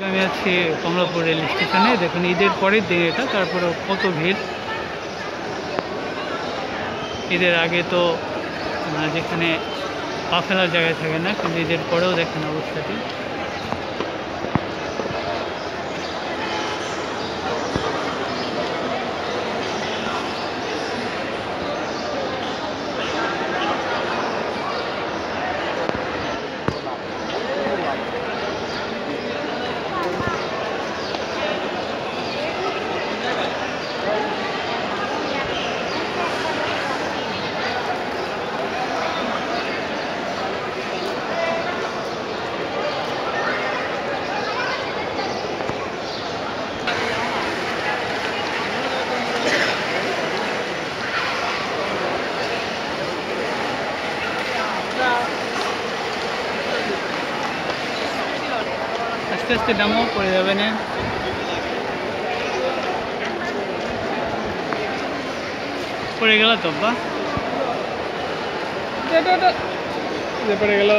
আমি আছি কমলাপুর রেল স্টেশনে। দেখুন ঈদের পরের দিন এটা তারপরে কত ভিড়। ঈদের আগে তো আহ, যেখানে পা ফেলার জায়গায় থাকে না কিন্তু ঈদের পরেও দেখেন অবস্থাটি আস্তে আস্তে দামও পড়ে যাবে না পড়ে গেল তো বা পড়ে গেল